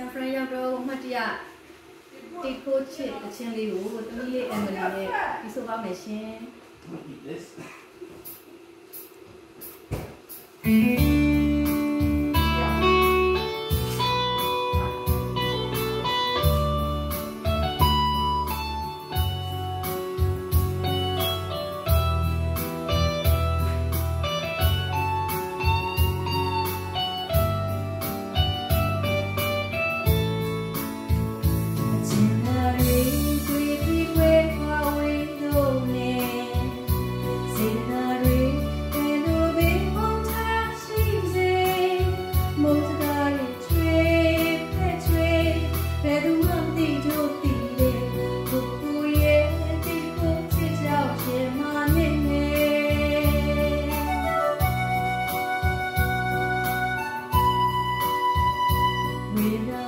ဆန်ဖရန်ရောက်တော့မှတ်တရတိတ်ခိုးချစ်အချင်းလေးကိုတမီးလေးအမ်မလီနဲ့ပြီးဆိုပါမယ်ရှင် I'm gonna eat this. ။ 月亮